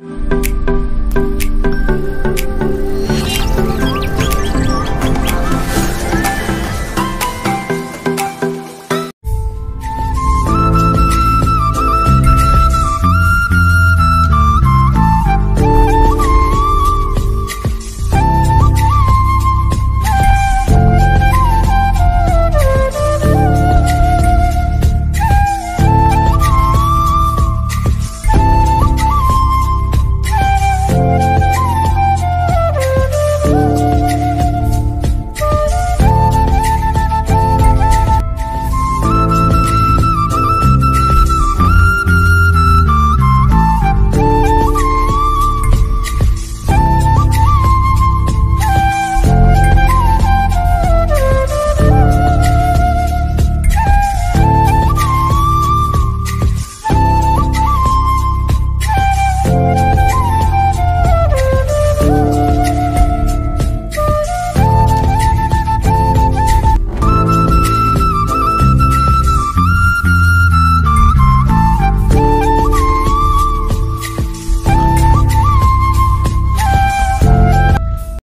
you